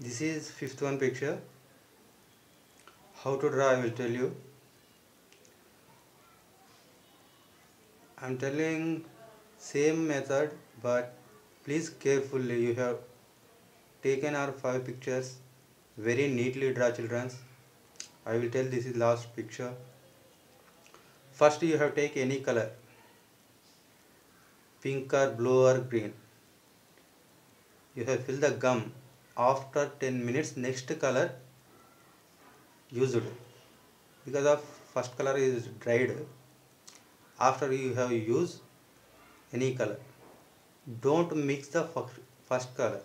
this is fifth one picture. How to draw I will tell you. I'm telling same method but please carefully. You have taken our five pictures. Very neatly draw children's I will tell this is last picture. First you have take any color. Pink or blue or green. You have fill the gum after 10 minutes next color used. Because of first color is dried. After you have used any color. Don't mix the first color.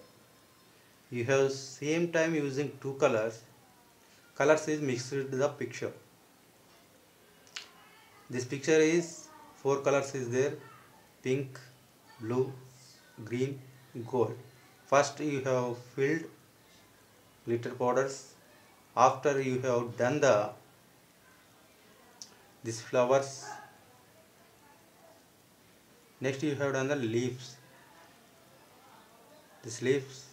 You have same time using two colors. Colors is mixed with the picture. This picture is four colors is there. Pink blue green gold first you have filled glitter powders. After you have done the these flowers. Next you have done the leaves. This leaves.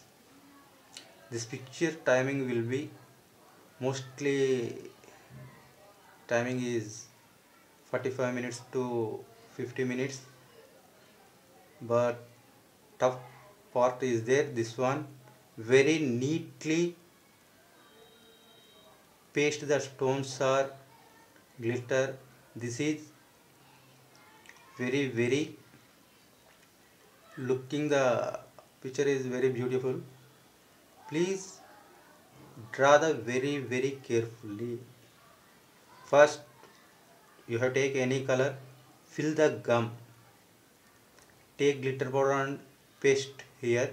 This picture timing will be mostly timing is 45 minutes to 50 minutes. But tough part is there. This one very neatly paste the stones or glitter. This is very very looking. The picture is very beautiful. Please draw the very very carefully. First you have take any color. Fill the gum. Take glitter powder and paste here.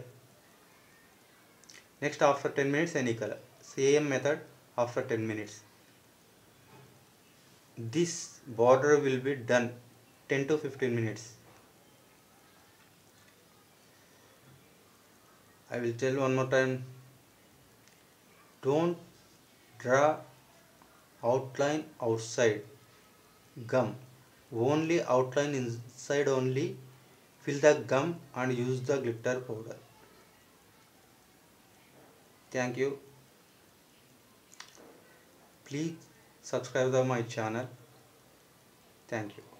Next after 10 minutes any color. Same method after 10 minutes. This border will be done 10 to 15 minutes. I will tell one more time. Don't draw outline outside. Gum. Only outline inside only fill the gum and use the glitter powder thank you please subscribe to my channel thank you